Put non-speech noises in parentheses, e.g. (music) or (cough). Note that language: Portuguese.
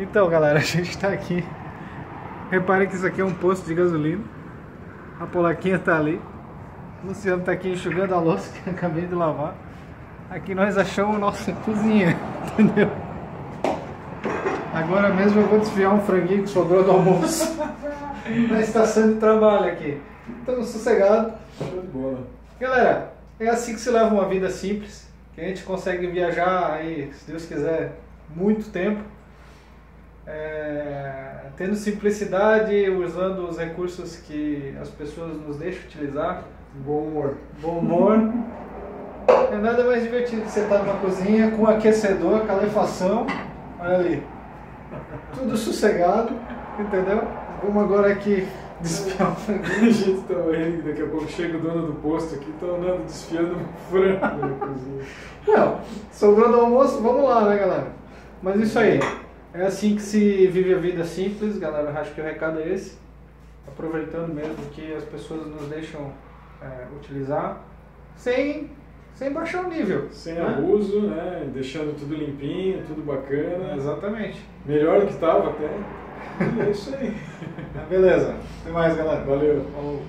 Então, galera, (laughs) a gente está aqui. Reparem que isso aqui é um posto de gasolina. A polaquinha está ali. O Luciano está aqui enxugando a louça que eu acabei de lavar. Aqui nós achamos nossa (laughs) cozinha, entendeu? Agora mesmo eu vou desfiar um franguinho que sobrou do almoço (laughs) na estação de trabalho aqui. Estamos sossegados. Show de bola. Galera, é assim que se leva uma vida simples, que a gente consegue viajar aí, se Deus quiser, muito tempo. É, tendo simplicidade, usando os recursos que as pessoas nos deixam utilizar. Bom humor. Bom humor. É nada mais divertido que você estar numa cozinha com aquecedor, calefação. Olha ali. Tudo sossegado, entendeu? Vamos agora aqui desfiar o A franguinho. gente tá rindo, daqui a pouco chega o dono do posto aqui, tá andando desfiando frango na cozinha. Não, sobrou do almoço, vamos lá, né, galera? Mas isso aí, é assim que se vive a vida simples, galera. Acho que o recado é esse. Aproveitando mesmo que as pessoas nos deixam é, utilizar, sem, sem baixar o nível. Sem né? abuso, né? Deixando tudo limpinho, tudo bacana. Exatamente. Melhor do que tava até. E (laughs) é isso aí. Beleza. Até mais, galera. Valeu. Falou.